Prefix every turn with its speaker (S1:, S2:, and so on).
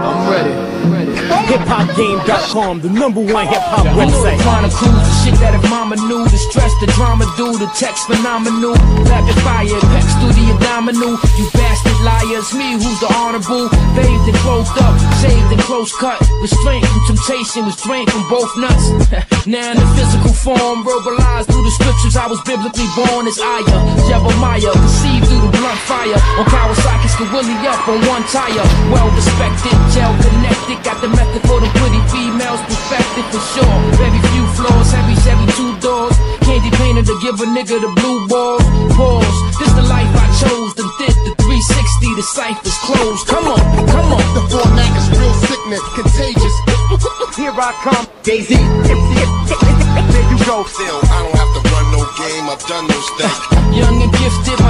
S1: I'm ready. HipHopGame.com, the number one hip hop website.
S2: cruise the shit that if mama knew, the stress, the drama do, the text phenomenal. Rapid fire, pecs through the abdominal. You bastard liars, me who's the honorable. Bathed and closed up, shaved and close cut. Restraint from temptation was drained from both nuts. now in the physical form, verbalized through the scriptures, I was biblically born as Aya. Jeremiah, conceived through the blunt fire. On Kawasaki's Willie up on one tire. Well respected, gel connected, got the method for the pretty females, perfected for sure. Very few flaws, heavy Chevy two doors. Candy painted to give a nigga the blue balls. 360, the cipher's closed. Come on, come on.
S3: The format is real sickness, contagious.
S1: Here I come, Jay-Z.
S3: There you go. Still, I don't have to run no game. I've done those things.
S2: Young and gifted, my tongue's prolific.